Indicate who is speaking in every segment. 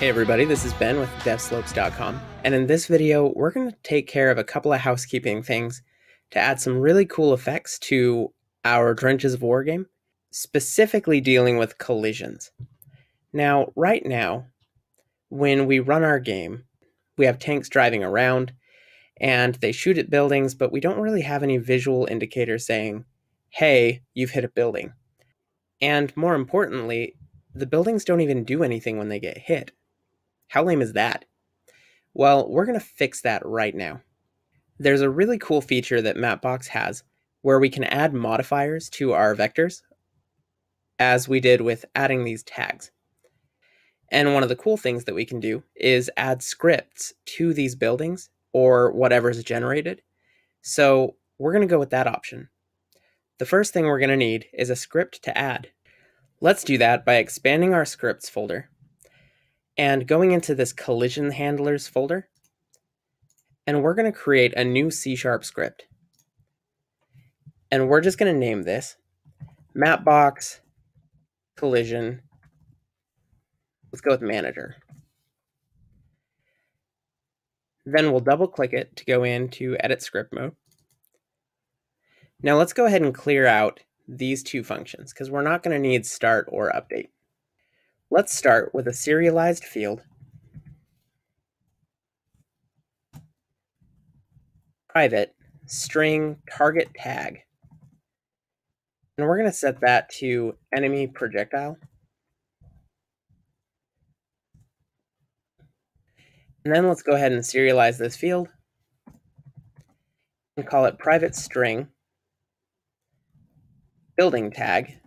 Speaker 1: Hey everybody, this is Ben with devslopes.com, and in this video, we're going to take care of a couple of housekeeping things to add some really cool effects to our Drenches of War game, specifically dealing with collisions. Now, right now, when we run our game, we have tanks driving around, and they shoot at buildings, but we don't really have any visual indicator saying, hey, you've hit a building. And more importantly, the buildings don't even do anything when they get hit. How lame is that? Well, we're going to fix that right now. There's a really cool feature that Mapbox has where we can add modifiers to our vectors, as we did with adding these tags. And one of the cool things that we can do is add scripts to these buildings or whatever's generated. So we're going to go with that option. The first thing we're going to need is a script to add. Let's do that by expanding our scripts folder and going into this collision handlers folder, and we're going to create a new C sharp script. And we're just going to name this Mapbox collision. Let's go with manager. Then we'll double click it to go into edit script mode. Now let's go ahead and clear out these two functions because we're not going to need start or update. Let's start with a serialized field. Private string target tag. And we're going to set that to enemy projectile. And then let's go ahead and serialize this field and call it private string building tag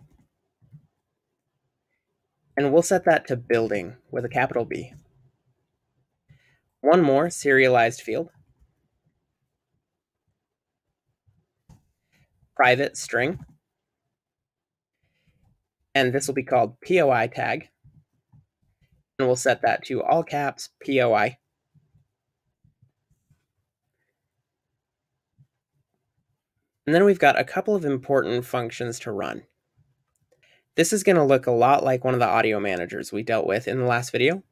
Speaker 1: and we'll set that to building with a capital B. One more serialized field. Private string. And this will be called POI tag. And we'll set that to all caps POI. And then we've got a couple of important functions to run. This is going to look a lot like one of the audio managers we dealt with in the last video.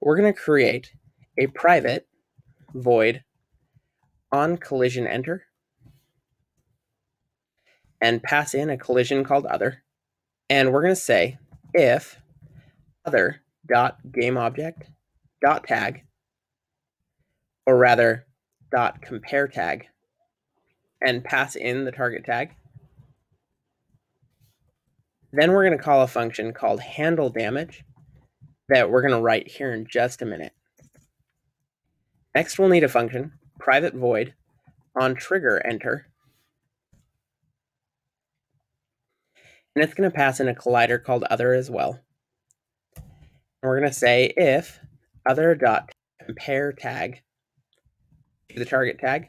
Speaker 1: We're going to create a private void on collision enter and pass in a collision called other. And we're going to say if other dot game object dot tag or rather dot compare tag and pass in the target tag then we're going to call a function called handle damage that we're going to write here in just a minute. Next, we'll need a function, private void, on trigger enter. And it's going to pass in a collider called other as well. And we're going to say if other dot compare tag to the target tag.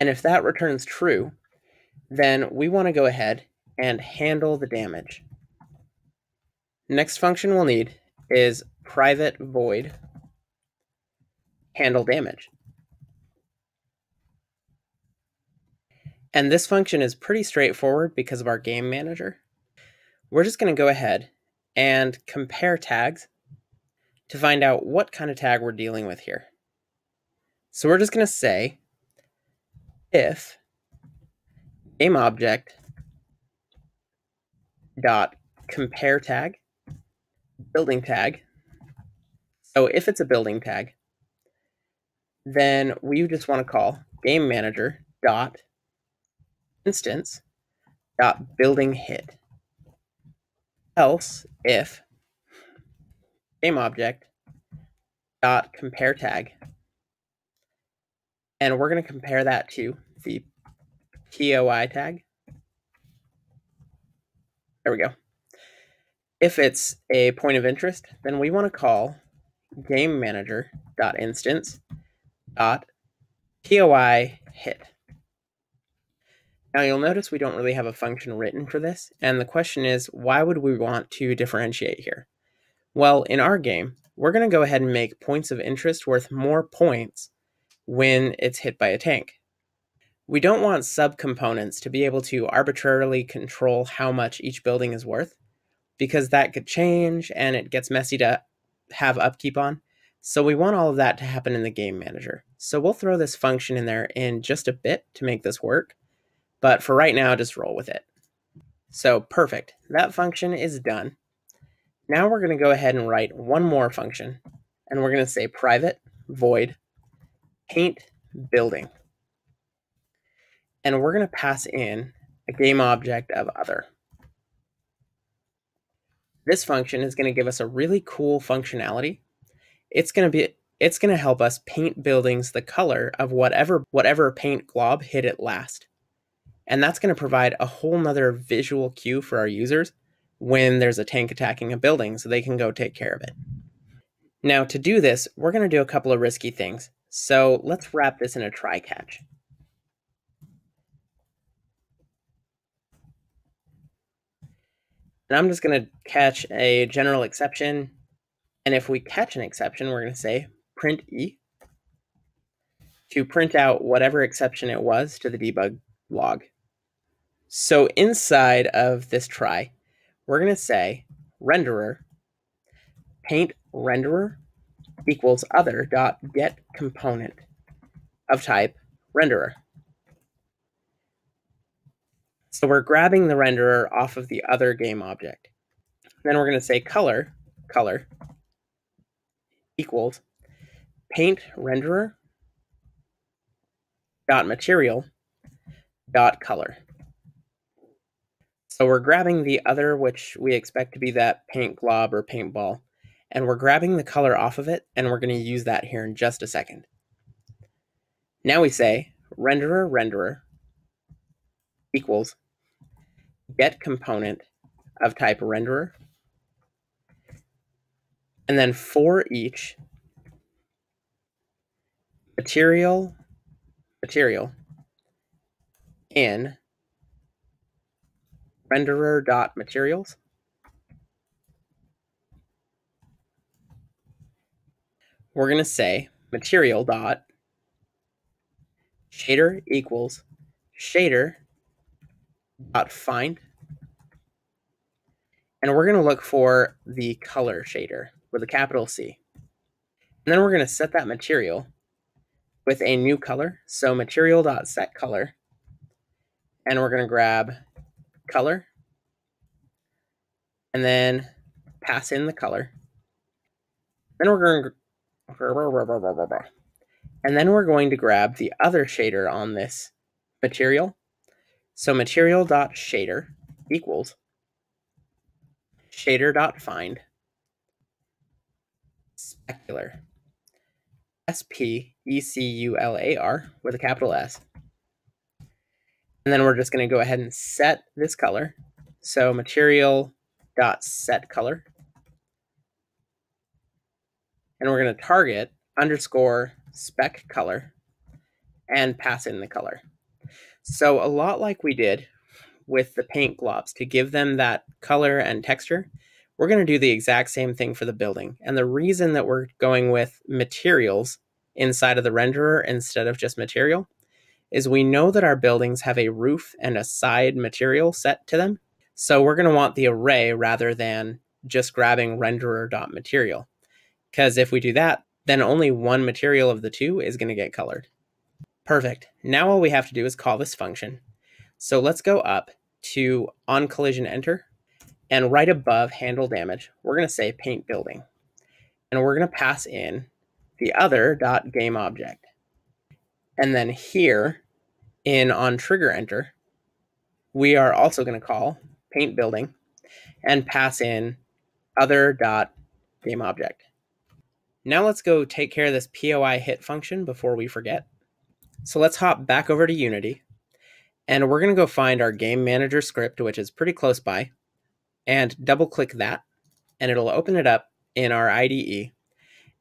Speaker 1: And if that returns true, then we want to go ahead and handle the damage. Next function we'll need is private void handle damage. And this function is pretty straightforward because of our game manager. We're just going to go ahead and compare tags to find out what kind of tag we're dealing with here. So we're just going to say if game object dot compare tag building tag. So if it's a building tag, then we just want to call game manager dot instance dot building hit. Else if game object dot compare tag and we're going to compare that to the POI tag. There we go. If it's a point of interest, then we want to call game manager dot instance dot POI hit. Now you'll notice we don't really have a function written for this, and the question is, why would we want to differentiate here? Well, in our game, we're going to go ahead and make points of interest worth more points when it's hit by a tank. We don't want subcomponents to be able to arbitrarily control how much each building is worth. because that could change and it gets messy to have upkeep on. So we want all of that to happen in the game manager. So we'll throw this function in there in just a bit to make this work. But for right now, just roll with it. So perfect. That function is done. Now we're going to go ahead and write one more function. And we're going to say private void paint building. And we're going to pass in a game object of other. This function is going to give us a really cool functionality. It's going to be it's going to help us paint buildings the color of whatever whatever paint glob hit it last. And that's going to provide a whole nother visual cue for our users when there's a tank attacking a building so they can go take care of it. Now to do this, we're going to do a couple of risky things. So let's wrap this in a try catch. And I'm just going to catch a general exception. And if we catch an exception, we're going to say print E to print out whatever exception it was to the debug log. So inside of this try, we're going to say renderer paint renderer equals other dot get component of type renderer. So we're grabbing the renderer off of the other game object. Then we're going to say color, color, equals paint renderer dot material dot color. So we're grabbing the other, which we expect to be that paint glob or paint ball, and we're grabbing the color off of it, and we're going to use that here in just a second. Now we say renderer renderer equals get component of type renderer. And then for each material material in renderer dot materials we're going to say material dot shader equals shader dot find and we're going to look for the color shader with a capital C. And then we're going to set that material with a new color. So material dot set color, and we're going to grab color and then pass in the color. Then we're going to and then we're going to grab the other shader on this material so material dot shader equals shader dot find specular. S P E C U L A R with a capital S. And then we're just going to go ahead and set this color. So material dot set color. And we're going to target underscore spec color and pass in the color. So a lot like we did with the paint globs to give them that color and texture, we're going to do the exact same thing for the building. And the reason that we're going with materials inside of the renderer instead of just material is we know that our buildings have a roof and a side material set to them. So we're going to want the array rather than just grabbing renderer.material. Because if we do that, then only one material of the two is going to get colored. Perfect. Now all we have to do is call this function. So let's go up to on collision enter and right above handle damage, we're going to say paint building. And we're going to pass in the other dot game object. And then here in on trigger enter, we are also going to call paint building and pass in other dot game object. Now let's go take care of this POI hit function before we forget. So let's hop back over to Unity and we're going to go find our game manager script, which is pretty close by, and double click that, and it'll open it up in our IDE.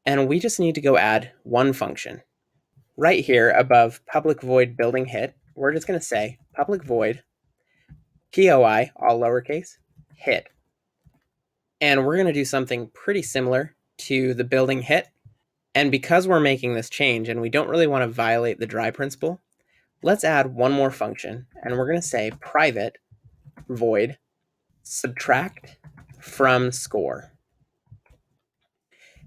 Speaker 1: And we just need to go add one function. Right here above public void building hit, we're just going to say public void POI, all lowercase, hit. And we're going to do something pretty similar to the building hit. And because we're making this change and we don't really want to violate the dry principle, let's add one more function and we're going to say private void subtract from score.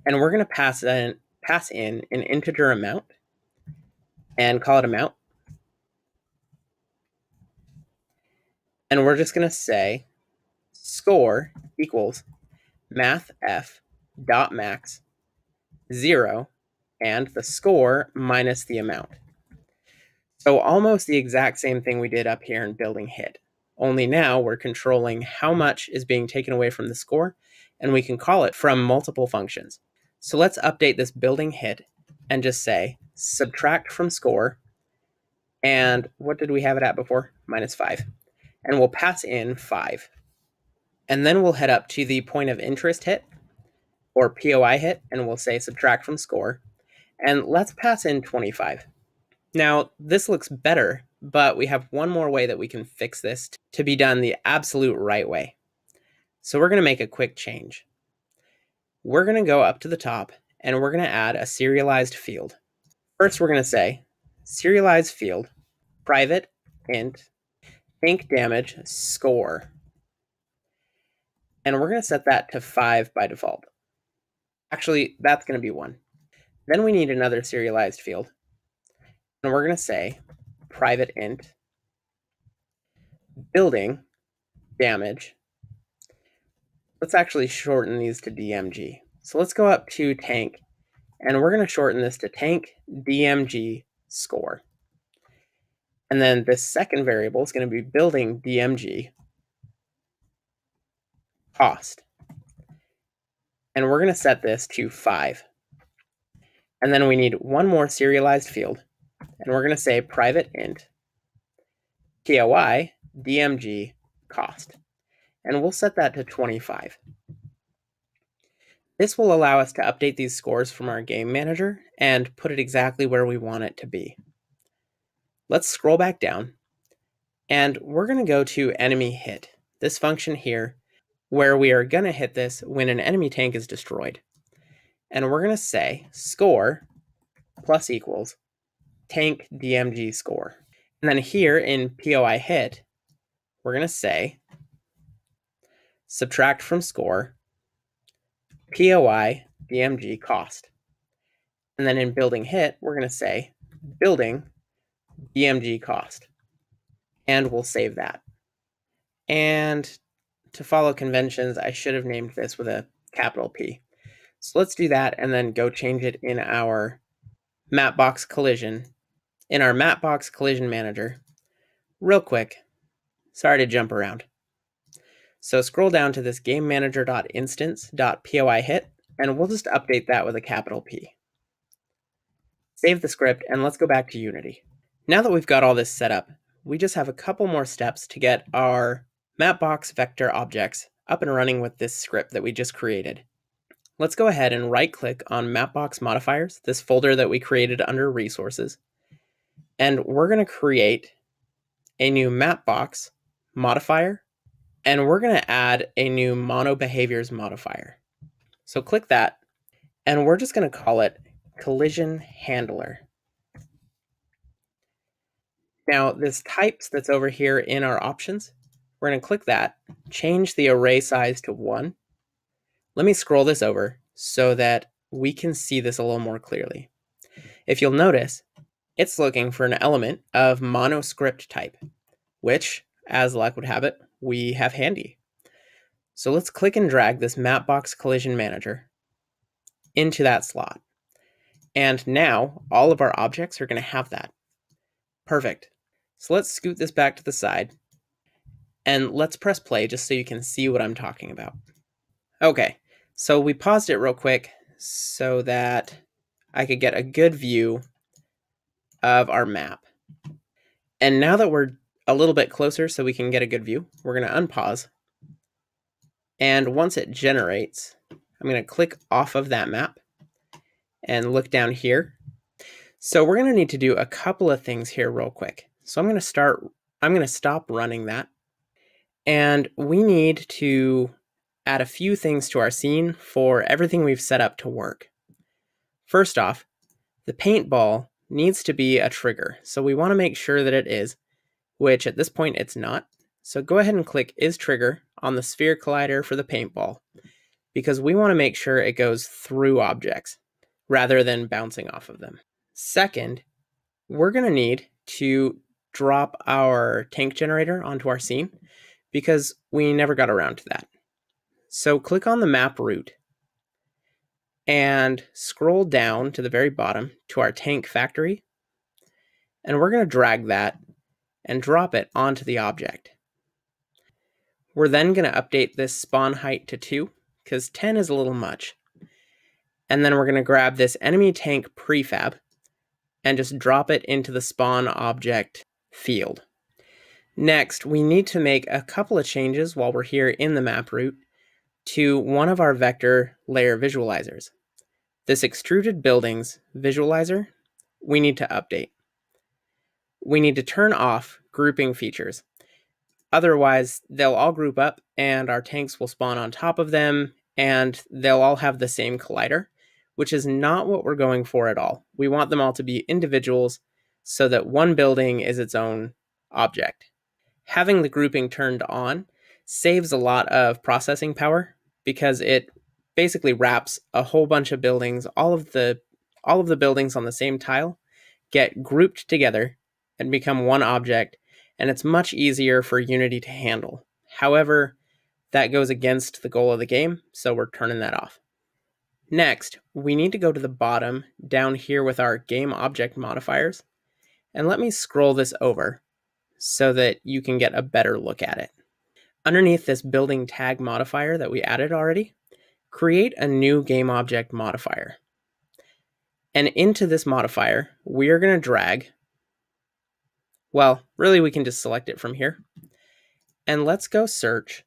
Speaker 1: And we're going to pass in, pass in an integer amount and call it amount. And we're just going to say score equals math f dot max 0 and the score minus the amount. So almost the exact same thing we did up here in building hit. Only now we're controlling how much is being taken away from the score, and we can call it from multiple functions. So let's update this building hit and just say subtract from score, and what did we have it at before? Minus 5. And we'll pass in 5. And then we'll head up to the point of interest hit, or POI hit, and we'll say subtract from score. And let's pass in 25. Now, this looks better, but we have one more way that we can fix this to be done the absolute right way. So we're going to make a quick change. We're going to go up to the top and we're going to add a serialized field. First, we're going to say serialized field, private int, ink damage score. And we're going to set that to 5 by default. Actually, that's going to be 1. Then we need another serialized field. And we're going to say private int building damage. Let's actually shorten these to DMG. So let's go up to tank and we're going to shorten this to tank DMG score. And then this second variable is going to be building DMG cost. And we're going to set this to 5. And then we need one more serialized field. And we're going to say private int POI DMG cost. And we'll set that to 25. This will allow us to update these scores from our game manager and put it exactly where we want it to be. Let's scroll back down and we're going to go to enemy hit, this function here, where we are going to hit this when an enemy tank is destroyed. And we're going to say score plus equals tank DMG score. And then here in POI hit, we're going to say subtract from score POI DMG cost. And then in building hit, we're going to say building DMG cost. And we'll save that. And to follow conventions, I should have named this with a capital P. So let's do that and then go change it in our Mapbox collision in our Mapbox collision manager. Real quick, sorry to jump around. So scroll down to this game manager.instance.poi hit, and we'll just update that with a capital P. Save the script, and let's go back to Unity. Now that we've got all this set up, we just have a couple more steps to get our Mapbox vector objects up and running with this script that we just created. Let's go ahead and right click on Mapbox modifiers, this folder that we created under resources. And we're going to create a new Mapbox modifier and we're going to add a new mono behaviors modifier. So click that, and we're just going to call it collision handler. Now, this types that's over here in our options, we're going to click that, change the array size to 1. Let me scroll this over so that we can see this a little more clearly. If you'll notice, it's looking for an element of monoscript type, which, as luck would have it, we have handy. So let's click and drag this Mapbox Collision Manager into that slot. And now all of our objects are going to have that. Perfect. So let's scoot this back to the side and let's press play just so you can see what I'm talking about. Okay, so we paused it real quick so that I could get a good view of our map. And now that we're a little bit closer so we can get a good view. We're going to unpause. And once it generates, I'm going to click off of that map and look down here. So we're going to need to do a couple of things here real quick. So I'm going to start, I'm going to stop running that. And we need to add a few things to our scene for everything we've set up to work. First off, the paintball needs to be a trigger. So we want to make sure that it is which at this point it's not. So go ahead and click is trigger on the sphere collider for the paintball because we want to make sure it goes through objects rather than bouncing off of them. Second, we're going to need to drop our tank generator onto our scene because we never got around to that. So click on the map root and scroll down to the very bottom to our tank factory. And we're going to drag that and drop it onto the object. We're then going to update this spawn height to 2 because 10 is a little much. And then we're going to grab this enemy tank prefab and just drop it into the spawn object field. Next, we need to make a couple of changes while we're here in the map root to one of our vector layer visualizers. This extruded buildings visualizer, we need to update. We need to turn off grouping features. Otherwise, they'll all group up and our tanks will spawn on top of them and they'll all have the same collider, which is not what we're going for at all. We want them all to be individuals so that one building is its own object. Having the grouping turned on saves a lot of processing power because it basically wraps a whole bunch of buildings, all of the all of the buildings on the same tile get grouped together and become one object, and it's much easier for Unity to handle. However, that goes against the goal of the game, so we're turning that off. Next, we need to go to the bottom down here with our game object modifiers, and let me scroll this over so that you can get a better look at it. Underneath this building tag modifier that we added already, create a new game object modifier. And into this modifier, we are going to drag, well, really we can just select it from here. And let's go search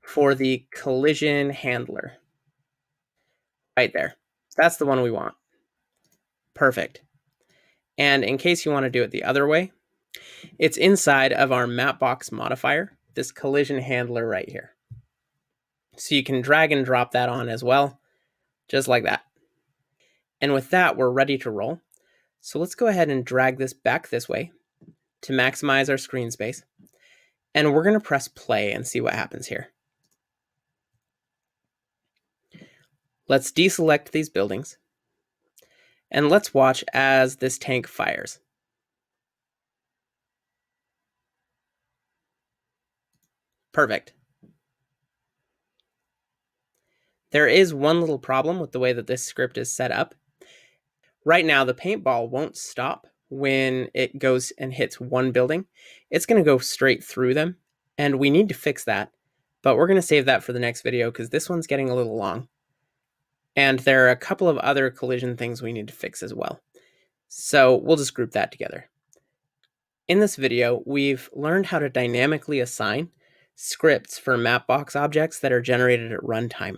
Speaker 1: for the collision handler. Right there. That's the one we want. Perfect. And in case you want to do it the other way, it's inside of our Mapbox modifier, this collision handler right here. So you can drag and drop that on as well, just like that. And with that, we're ready to roll. So let's go ahead and drag this back this way to maximize our screen space. And we're going to press play and see what happens here. Let's deselect these buildings. And let's watch as this tank fires. Perfect. There is one little problem with the way that this script is set up. Right now, the paintball won't stop when it goes and hits one building. It's going to go straight through them, and we need to fix that. But we're going to save that for the next video because this one's getting a little long. And there are a couple of other collision things we need to fix as well. So we'll just group that together. In this video, we've learned how to dynamically assign scripts for Mapbox objects that are generated at runtime.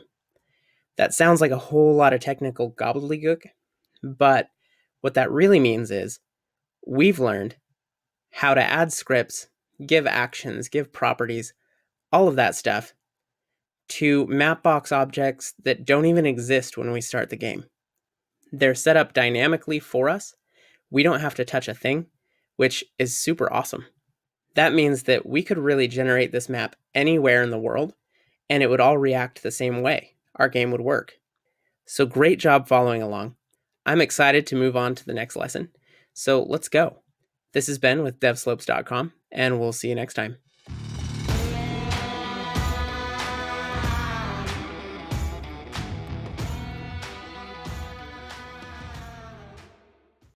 Speaker 1: That sounds like a whole lot of technical gobbledygook, but what that really means is we've learned how to add scripts, give actions, give properties, all of that stuff to Mapbox objects that don't even exist when we start the game. They're set up dynamically for us. We don't have to touch a thing, which is super awesome. That means that we could really generate this map anywhere in the world, and it would all react the same way our game would work. So great job following along. I'm excited to move on to the next lesson. So let's go. This has been with devslopes.com, and we'll see you next time.